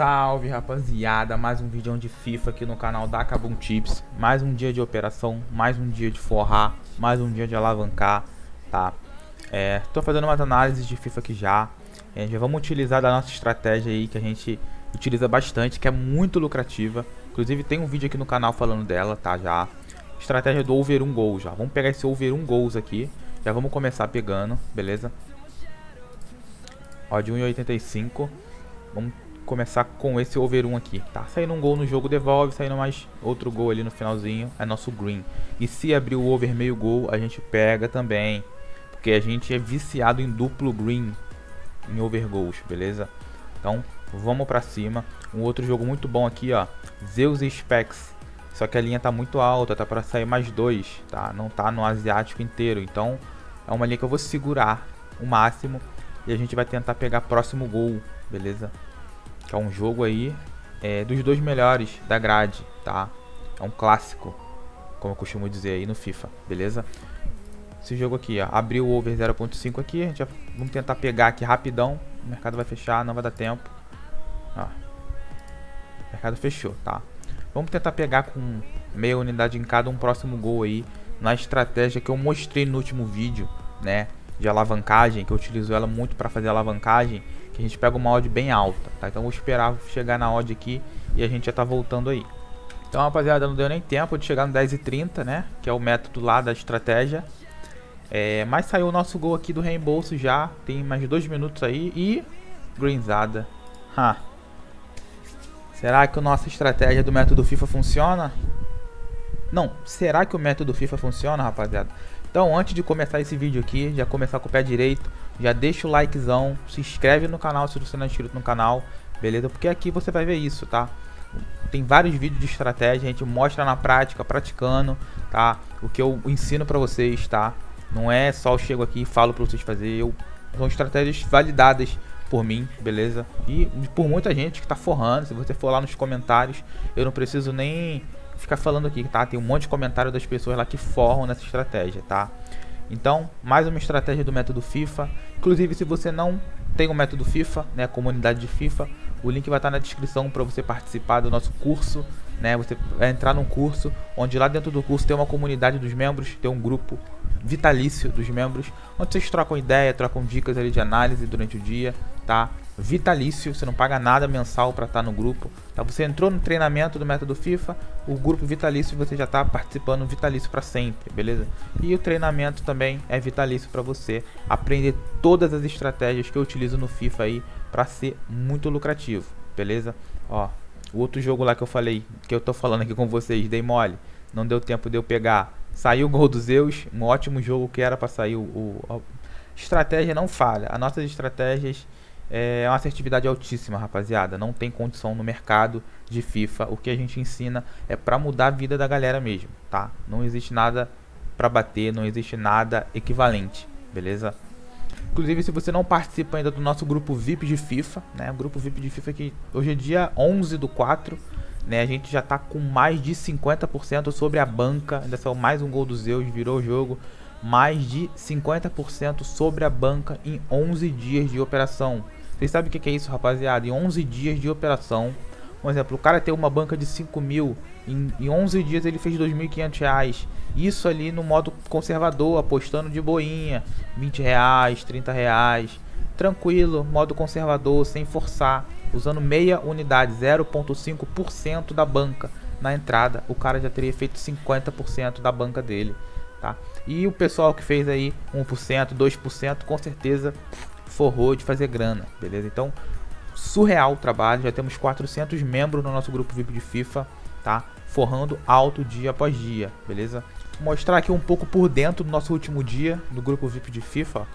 salve rapaziada, mais um vídeo de FIFA aqui no canal da Kabum Tips Mais um dia de operação, mais um dia de forrar, mais um dia de alavancar, tá? É, tô fazendo umas análises de FIFA aqui já. É, Já vamos utilizar da nossa estratégia aí que a gente utiliza bastante, que é muito lucrativa. Inclusive tem um vídeo aqui no canal falando dela, tá? Já. Estratégia do over 1 gol já. Vamos pegar esse over 1 gols aqui. Já vamos começar pegando, beleza? Ó, de 1,85 Vamos começar com esse over 1 aqui, tá? Saindo um gol no jogo, devolve, saindo mais outro gol ali no finalzinho, é nosso green. E se abrir o over meio gol, a gente pega também, porque a gente é viciado em duplo green em over goals, beleza? Então, vamos pra cima. Um outro jogo muito bom aqui, ó, Zeus e Specs. Só que a linha tá muito alta, tá para sair mais dois, tá? Não tá no asiático inteiro, então é uma linha que eu vou segurar o máximo e a gente vai tentar pegar próximo gol, beleza? Que é um jogo aí é, dos dois melhores da grade, tá? É um clássico, como eu costumo dizer aí no FIFA, beleza? Esse jogo aqui, ó, abriu o over 0.5 aqui, a gente vai, vamos tentar pegar aqui rapidão. O mercado vai fechar, não vai dar tempo. Ó. O mercado fechou, tá? Vamos tentar pegar com meia unidade em cada um próximo gol aí na estratégia que eu mostrei no último vídeo, né? De alavancagem, que eu utilizo ela muito para fazer alavancagem que a gente pega uma odd bem alta, tá? Então vou esperar chegar na odd aqui e a gente já tá voltando aí. Então, rapaziada, não deu nem tempo de chegar no 10 e 30, né? Que é o método lá da estratégia. É, mas saiu o nosso gol aqui do reembolso já. Tem mais dois minutos aí. E... Greenzada. Ha. Será que a nossa estratégia do método FIFA funciona? Não, será que o método FIFA funciona, rapaziada? Então, antes de começar esse vídeo aqui, já começar com o pé direito, já deixa o likezão, se inscreve no canal se você não é inscrito no canal, beleza? Porque aqui você vai ver isso, tá? Tem vários vídeos de estratégia, a gente mostra na prática, praticando, tá? O que eu ensino pra vocês, tá? Não é só eu chego aqui e falo pra vocês fazer, eu... São estratégias validadas por mim, beleza? E por muita gente que tá forrando, se você for lá nos comentários, eu não preciso nem ficar falando aqui, tá? Tem um monte de comentário das pessoas lá que forram nessa estratégia, tá? Então, mais uma estratégia do método FIFA. Inclusive, se você não tem o método FIFA, né, a comunidade de FIFA, o link vai estar na descrição para você participar do nosso curso, né? Você vai entrar num curso onde lá dentro do curso tem uma comunidade dos membros, tem um grupo vitalício dos membros, onde vocês trocam ideia, trocam dicas ali de análise durante o dia, tá? Vitalício, você não paga nada mensal para estar tá no grupo. Tá? Você entrou no treinamento do método FIFA, o grupo vitalício você já está participando vitalício para sempre, beleza? E o treinamento também é vitalício para você aprender todas as estratégias que eu utilizo no FIFA aí para ser muito lucrativo, beleza? Ó, o outro jogo lá que eu falei, que eu tô falando aqui com vocês, dei mole, não deu tempo de eu pegar. Saiu o gol dos Zeus, um ótimo jogo que era para sair o, o estratégia não falha. As nossas estratégias é uma assertividade altíssima, rapaziada. Não tem condição no mercado de FIFA. O que a gente ensina é para mudar a vida da galera mesmo, tá? Não existe nada para bater, não existe nada equivalente, beleza? Inclusive, se você não participa ainda do nosso grupo VIP de FIFA, né? O grupo VIP de FIFA que hoje é dia 11 do 4, né? A gente já tá com mais de 50% sobre a banca. Ainda saiu mais um gol do Zeus, virou o jogo. Mais de 50% sobre a banca em 11 dias de operação. Vocês sabem o que é isso, rapaziada? Em 11 dias de operação, um exemplo, o cara tem uma banca de 5 mil, em, em 11 dias ele fez 2.500 reais. Isso ali no modo conservador, apostando de boinha, 20 reais, 30 reais. Tranquilo, modo conservador, sem forçar, usando meia unidade, 0.5% da banca na entrada, o cara já teria feito 50% da banca dele, tá? E o pessoal que fez aí 1%, 2%, com certeza forrou de fazer grana, beleza? Então, surreal o trabalho, já temos 400 membros no nosso grupo VIP de FIFA, tá? Forrando alto dia após dia, beleza? Vou mostrar aqui um pouco por dentro do nosso último dia do grupo VIP de FIFA.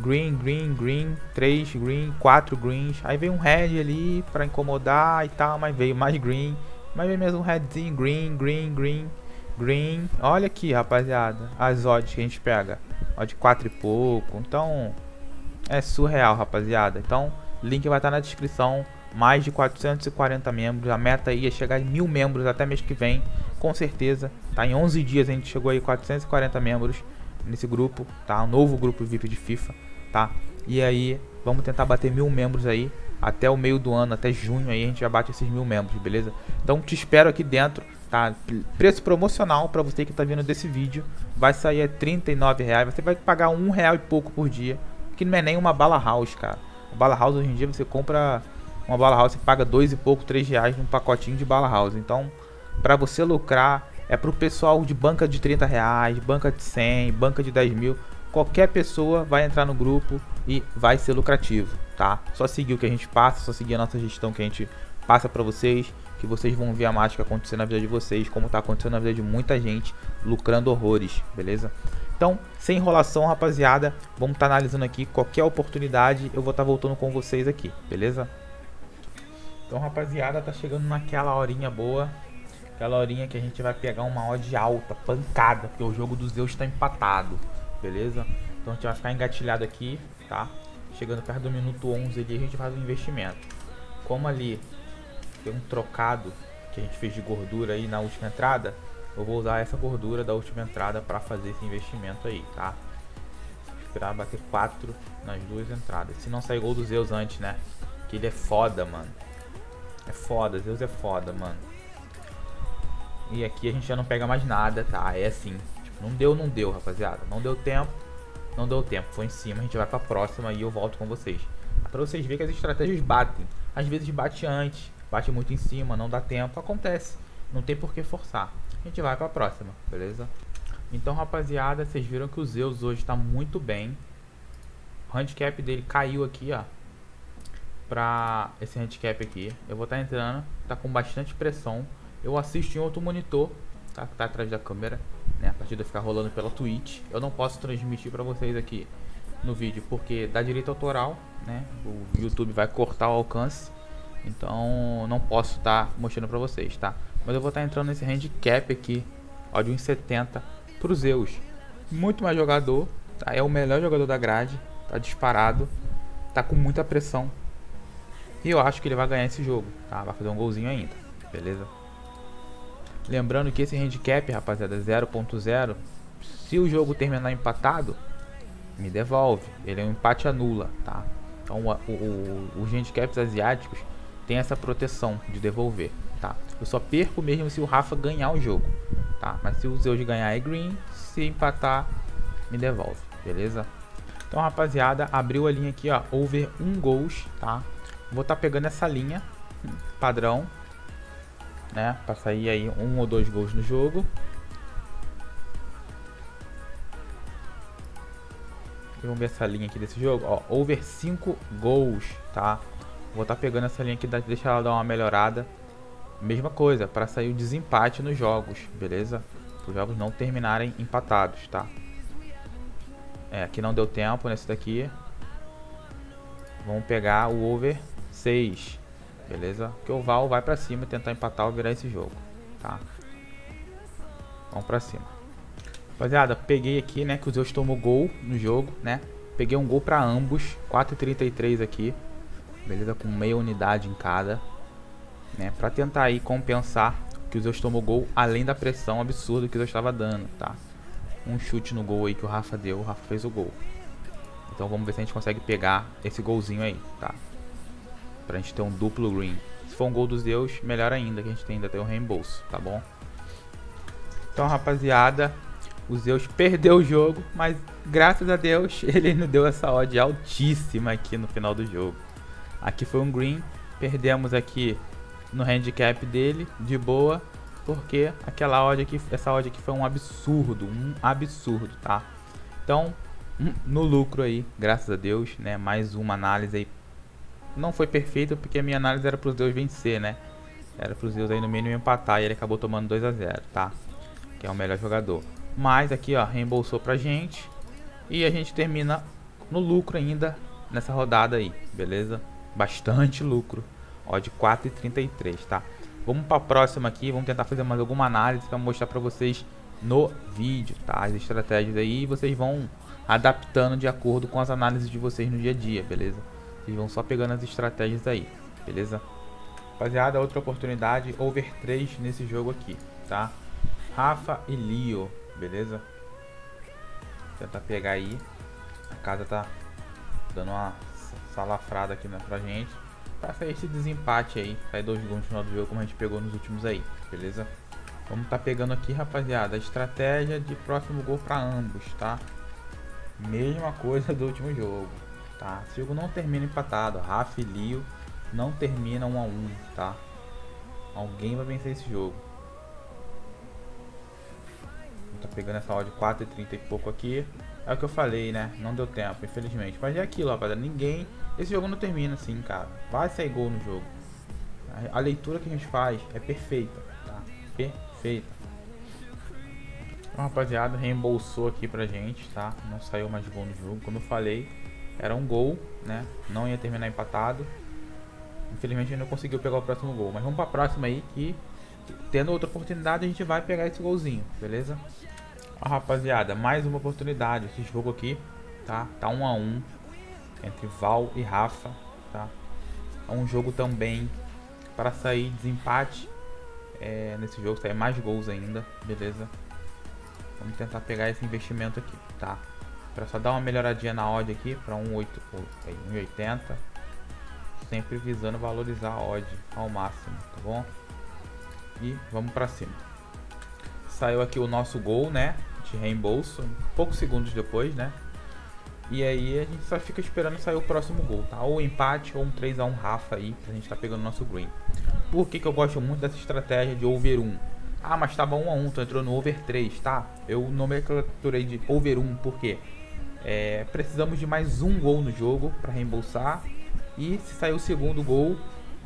Green, green, green, 3 green, 4 greens. Aí veio um red ali pra incomodar e tal, mas veio mais green. Mas veio mesmo um redzinho, green, green, green, green. Olha aqui, rapaziada, as odds que a gente pega. Odd 4 e pouco. Então, é surreal, rapaziada. Então, link vai estar na descrição. Mais de 440 membros. A meta aí é chegar em mil membros até mês que vem. Com certeza. Tá? Em 11 dias a gente chegou aí 440 membros nesse grupo. Tá? Um novo grupo VIP de FIFA. Tá? E aí Vamos tentar bater mil membros aí. Até o meio do ano, até junho aí, a gente já bate esses mil membros, beleza? Então te espero aqui dentro, tá? Preço promocional para você que tá vindo desse vídeo. Vai sair a 39 reais. Você vai pagar um real e pouco por dia. Que não é nem uma bala house, cara. A bala house hoje em dia você compra uma bala house, você paga dois e pouco, três reais num pacotinho de bala house. Então, para você lucrar, é pro pessoal de banca de 30 reais, banca de 100, banca de 10 mil. Qualquer pessoa vai entrar no grupo e vai ser lucrativo, tá? Só seguir o que a gente passa, só seguir a nossa gestão que a gente passa para vocês, que vocês vão ver a mágica acontecer na vida de vocês, como tá acontecendo na vida de muita gente, lucrando horrores, beleza? Então, sem enrolação, rapaziada, vamos estar tá analisando aqui qualquer oportunidade, eu vou estar tá voltando com vocês aqui, beleza? Então, rapaziada, tá chegando naquela horinha boa, aquela horinha que a gente vai pegar uma odd alta, pancada, porque o jogo dos Zeus está empatado, beleza? Então a gente vai ficar engatilhado aqui, tá? Chegando perto do minuto 11 ali, a gente faz um investimento. Como ali tem um trocado que a gente fez de gordura aí na última entrada, eu vou usar essa gordura da última entrada para fazer esse investimento aí, tá? Esperar bater 4 nas duas entradas. Se não sair gol do Zeus antes, né? Que ele é foda, mano. É foda, Zeus é foda, mano. E aqui a gente já não pega mais nada, tá? É assim. Tipo, não deu, não deu, rapaziada. Não deu tempo. Não deu tempo. Foi em cima, a gente vai pra próxima e eu volto com vocês. Pra vocês verem que as estratégias batem. Às vezes bate antes, bate muito em cima, não dá tempo. Acontece. Não tem por que forçar. A gente vai pra próxima, beleza? Então, rapaziada, vocês viram que o Zeus hoje tá muito bem. O handicap dele caiu aqui, ó. Pra esse handicap aqui. Eu vou estar tá entrando. Tá com bastante pressão eu assisto em outro monitor, tá? Que tá atrás da câmera, né? A partida ficar rolando pela Twitch. Eu não posso transmitir para vocês aqui no vídeo porque dá direito autoral, né? O YouTube vai cortar o alcance. Então não posso estar tá mostrando para vocês, tá? Mas eu vou estar tá entrando nesse handicap aqui, ó, de 1,70 pro Zeus. Muito mais jogador, tá? É o melhor jogador da grade, tá disparado, tá com muita pressão. E eu acho que ele vai ganhar esse jogo, tá? Vai fazer um golzinho ainda, beleza? Lembrando que esse handicap, rapaziada, 0.0, se o jogo terminar empatado, me devolve. Ele é um empate anula, tá? Então o, o, os handicaps asiáticos tem essa proteção de devolver? Eu só perco mesmo se o Rafa ganhar o jogo, tá? Mas se o Zeus ganhar é green, se empatar, me devolve, beleza? Então, rapaziada, abriu a linha aqui, ó, over 1 gols, tá? Vou estar tá pegando essa linha padrão, né? Para sair aí um ou dois gols no jogo. Vamos ver essa linha aqui desse jogo. Ó, over 5 gols, tá? Vou estar tá pegando essa linha aqui, deixar ela dar uma melhorada. Mesma coisa, para sair o desempate nos jogos, beleza? Para os jogos não terminarem empatados, tá? É, aqui não deu tempo nesse daqui. Vamos pegar o over 6. Beleza? Que o Val vai pra cima tentar empatar ou virar esse jogo. Tá? Vamos pra cima. Rapaziada, peguei aqui, né? Que o Zeus tomou gol no jogo, né? Peguei um gol pra ambos. 4,33 aqui. Beleza? Com meia unidade em cada. Né? Pra tentar aí compensar que o Zeus tomou gol. Além da pressão absurda que o Zeus estava dando, tá? Um chute no gol aí que o Rafa deu. O Rafa fez o gol. Então vamos ver se a gente consegue pegar esse golzinho aí, tá? Pra gente ter um duplo green. Se for um gol dos Deus, melhor ainda, que a gente ainda tem um reembolso, tá bom? Então, rapaziada, o Zeus perdeu o jogo, mas graças a Deus ele não deu essa odd altíssima aqui no final do jogo. Aqui foi um green, perdemos aqui no handicap dele, de boa, porque aquela odd aqui, essa odd aqui foi um absurdo, um absurdo, tá? Então, no lucro aí, graças a Deus, né? Mais uma análise aí não foi perfeito porque a minha análise era para os Deus vencer, né? Era para os Deus aí no mínimo empatar e ele acabou tomando 2 a 0 tá? Que é o melhor jogador. Mas aqui, ó, reembolsou pra gente. E a gente termina no lucro ainda nessa rodada aí, beleza? Bastante lucro. Ó, de 4,33, tá? Vamos para a próxima aqui, vamos tentar fazer mais alguma análise para mostrar para vocês no vídeo, tá? As estratégias aí, vocês vão adaptando de acordo com as análises de vocês no dia a dia, beleza? Vocês vão só pegando as estratégias aí, beleza? Rapaziada, outra oportunidade, over 3 nesse jogo aqui, tá? Rafa e Leo, beleza? Vou tentar pegar aí. A casa tá dando uma salafrada aqui né, pra gente. Pra sair esse desempate aí, sair dois gols no final do jogo como a gente pegou nos últimos aí, beleza? Vamos tá pegando aqui, rapaziada, a estratégia de próximo gol pra ambos, tá? Mesma coisa do último jogo, tá? Esse jogo não termina empatado, Rafa e não termina 1 a 1 tá? Alguém vai vencer esse jogo. Tá pegando essa odd 4,30 e pouco aqui. É o que eu falei, né? Não deu tempo, infelizmente. Mas é aquilo, rapaziada. Ninguém. Esse jogo não termina assim, cara. Vai sair gol no jogo. A, a leitura que a gente faz é perfeita, tá? Perfeita. Então, rapaziada, reembolsou aqui pra gente, tá? Não saiu mais gol no jogo. Como eu falei, era um gol, né? Não ia terminar empatado. Infelizmente a gente não conseguiu pegar o próximo gol. Mas vamos pra próxima aí que, tendo outra oportunidade, a gente vai pegar esse golzinho, beleza? Ó, rapaziada, mais uma oportunidade. Esse jogo aqui, tá? Tá um a um entre Val e Rafa, tá? É um jogo também para sair desempate é, nesse jogo, sair mais gols ainda, beleza? Vamos tentar pegar esse investimento aqui, tá? Para só dar uma melhoradinha na odd aqui para 1,80 sempre visando valorizar a odd ao máximo, tá bom? E vamos para cima. Saiu aqui o nosso gol, né? De reembolso, poucos segundos depois, né? E aí a gente só fica esperando sair o próximo gol, tá? Ou empate ou um 3x1 Rafa aí, pra gente tá pegando nosso green. Por que, que eu gosto muito dessa estratégia de over 1? Ah, mas tava 1x1, tu entrou no over 3, tá? Eu nomenclaturei de over 1 porque é, precisamos de mais um gol no jogo para reembolsar e se sair o segundo gol,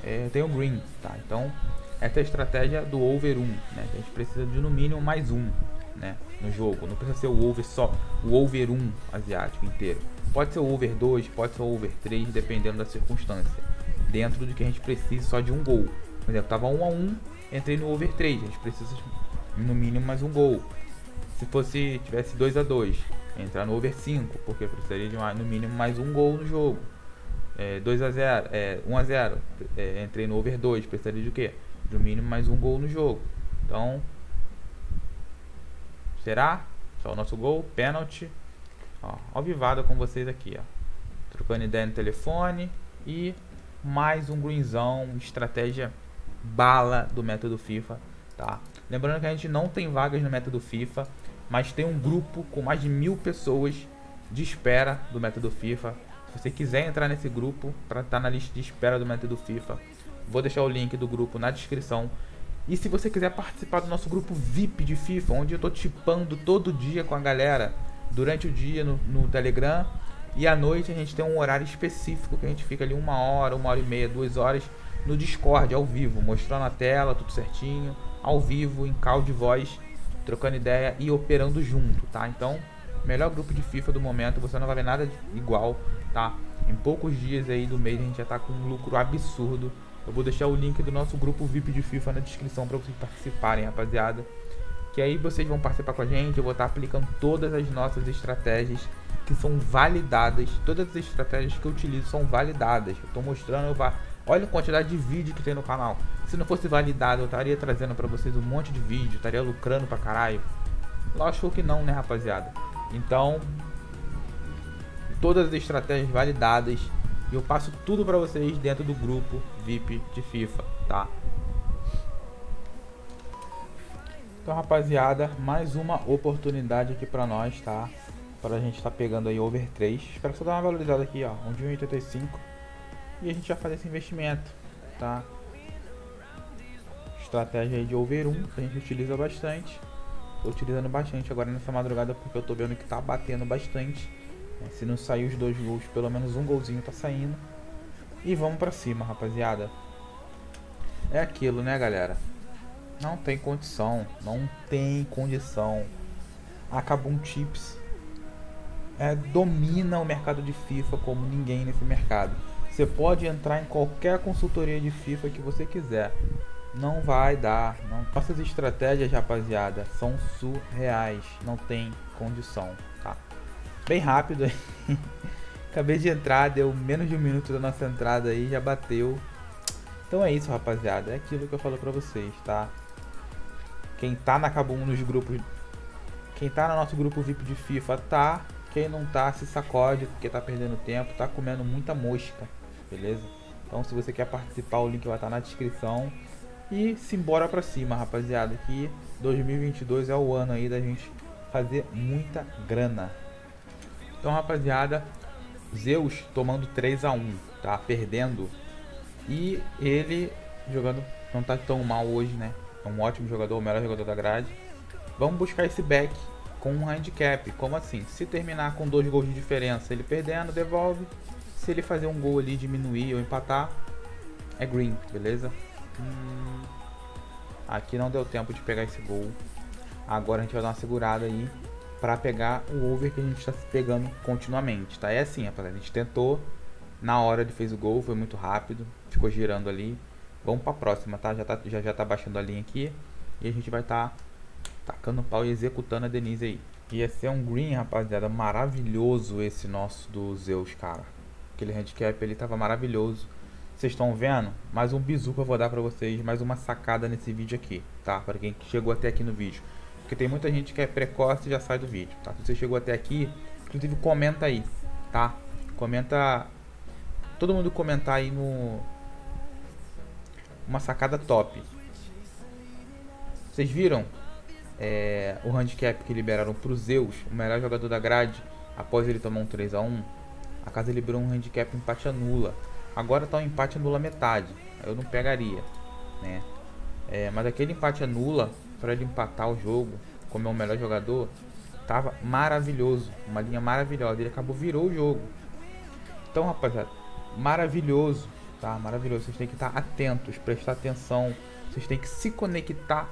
é, tem o green, tá? Então, essa é a estratégia do over 1, né? A gente precisa de no mínimo mais um, né? No jogo. Não precisa ser o over só, o over 1 asiático inteiro. Pode ser o over 2, pode ser o over 3, dependendo da circunstância. Dentro do que a gente precisa só de um gol. Por exemplo, tava 1 a 1, entrei no over 3, a gente precisa no mínimo mais um gol. Se fosse tivesse 2 a 2, entrar no over 5, porque precisaria de no mínimo mais um gol no jogo é, 2 a 0 é, 1 a 0 é, entrei no over 2, precisaria de o quê? De um mínimo mais um gol no jogo. Então, será? Só o nosso gol, pênalti. Ó, ao vivada com vocês aqui, ó. Trocando ideia no telefone e mais um greenzão, estratégia bala do método FIFA, tá? Lembrando que a gente não tem vagas no método FIFA, mas tem um grupo com mais de mil pessoas de espera do método FIFA se você quiser entrar nesse grupo para estar tá na lista de espera do método FIFA, vou deixar o link do grupo na descrição. E se você quiser participar do nosso grupo VIP de FIFA, onde eu estou tipando todo dia com a galera, durante o dia no, no Telegram, e à noite a gente tem um horário específico que a gente fica ali uma hora, uma hora e meia, duas horas no Discord, ao vivo, mostrando a tela, tudo certinho, ao vivo, em call de voz, trocando ideia e operando junto, tá? Então, melhor grupo de FIFA do momento, você não vai ver nada igual tá? Em poucos dias aí do mês a gente já tá com um lucro absurdo. Eu vou deixar o link do nosso grupo VIP de FIFA na descrição para vocês participarem, rapaziada. Que aí vocês vão participar com a gente, eu vou estar aplicando todas as nossas estratégias que são validadas. Todas as estratégias que eu utilizo são validadas. Eu tô mostrando, eu vá. Olha a quantidade de vídeo que tem no canal. Se não fosse validado, eu estaria trazendo para vocês um monte de vídeo, estaria lucrando pra caralho. Lógico que não, né, rapaziada? Então, todas as estratégias validadas e eu passo tudo para vocês dentro do grupo VIP de FIFA, tá? Então, rapaziada, mais uma oportunidade aqui para nós, tá? Para a gente estar tá pegando aí over 3. Espero você dê uma valorizada aqui, ó, um de 1,85 e a gente vai fazer esse investimento, tá? Estratégia aí de over 1 que a gente utiliza bastante. Tô utilizando bastante agora nessa madrugada porque eu tô vendo que tá batendo bastante. Se não sair os dois gols, pelo menos um golzinho tá saindo. E vamos pra cima, rapaziada. É aquilo, né, galera? Não tem condição. Não tem condição. Acabou um chips. É, domina o mercado de FIFA como ninguém nesse mercado. Você pode entrar em qualquer consultoria de FIFA que você quiser. Não vai dar. Não. Nossas estratégias, rapaziada, são surreais. Não tem condição bem rápido. Acabei de entrar, deu menos de um minuto da nossa entrada aí, já bateu. Então é isso, rapaziada. É aquilo que eu falo pra vocês, tá? Quem tá na Kabum nos grupos... Quem tá no nosso grupo VIP de FIFA tá Quem não tá, se sacode porque tá perdendo tempo, tá comendo muita mosca, beleza? Então se você quer participar, o link vai estar tá na descrição. E simbora pra cima, rapaziada, que 2022 é o ano aí da gente fazer muita grana. Então, rapaziada, Zeus tomando 3 a 1 tá? Perdendo. E ele jogando não tá tão mal hoje, né? É um ótimo jogador, o melhor jogador da grade. Vamos buscar esse back com um handicap. Como assim? Se terminar com dois gols de diferença, ele perdendo, devolve. Se ele fazer um gol ali, diminuir ou empatar, é green, beleza? Hum, aqui não deu tempo de pegar esse gol. Agora a gente vai dar uma segurada aí para pegar o over que a gente está pegando continuamente, tá? É assim. A gente tentou, na hora ele fez o gol, foi muito rápido, ficou girando ali. Vamos para a próxima, tá? Já, tá? já já tá baixando a linha aqui e a gente vai estar tá tacando pau e executando a Denise aí. Ia ser um green, rapaziada, maravilhoso esse nosso do Zeus, cara. Aquele handicap ele tava maravilhoso. Vocês estão vendo? Mais um bizu que eu vou dar pra vocês, mais uma sacada nesse vídeo aqui, tá? Para quem chegou até aqui no vídeo. Porque tem muita gente que é precoce e já sai do vídeo, tá? Se você chegou até aqui, inclusive comenta aí, tá? Comenta... Todo mundo comentar aí no... Uma sacada top. Vocês viram é, o handicap que liberaram pro Zeus, o melhor jogador da grade, após ele tomar um 3x1? A casa liberou um handicap empate anula. Agora tá um empate anula metade. Eu não pegaria, né? É, mas aquele empate anula ele empatar o jogo, como é o melhor jogador, tava maravilhoso, uma linha maravilhosa. Ele acabou virou o jogo. Então, rapaziada, maravilhoso, tá? Maravilhoso. Vocês têm que estar atentos, prestar atenção. Vocês têm que se conectar.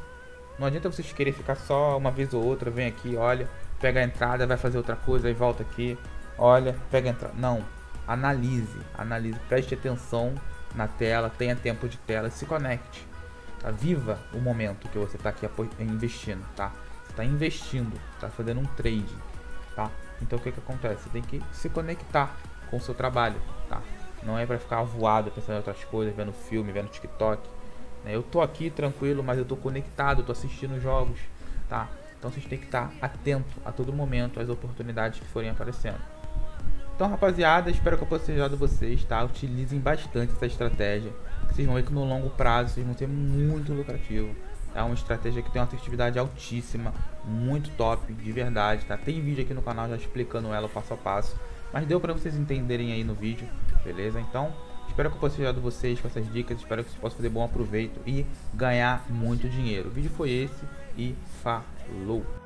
Não adianta vocês querer ficar só uma vez ou outra, vem aqui, olha, pega a entrada, vai fazer outra coisa, aí volta aqui, olha, pega a entrada. Não, analise, analise, preste atenção na tela, tenha tempo de tela, se conecte. Tá? Viva o momento que você está aqui investindo, tá? Você está investindo, está fazendo um trade, tá? Então o que que acontece? Você tem que se conectar com o seu trabalho, tá? Não é para ficar voado pensando em outras coisas, vendo filme, vendo TikTok. Né? Eu tô aqui tranquilo, mas eu tô conectado, tô assistindo jogos, tá? Então vocês têm que estar atento a todo momento às oportunidades que forem aparecendo. Então, rapaziada, espero que eu possa ter ajudado vocês, tá? Utilizem bastante essa estratégia. Vocês vão ver que no longo prazo vocês vão ser muito lucrativo. É uma estratégia que tem uma assertividade altíssima, muito top, de verdade, tá? Tem vídeo aqui no canal já explicando ela passo a passo, mas deu para vocês entenderem aí no vídeo, beleza? Então, espero que eu possa ter ajudado vocês com essas dicas, espero que vocês possam fazer bom aproveito e ganhar muito dinheiro. O vídeo foi esse e falou!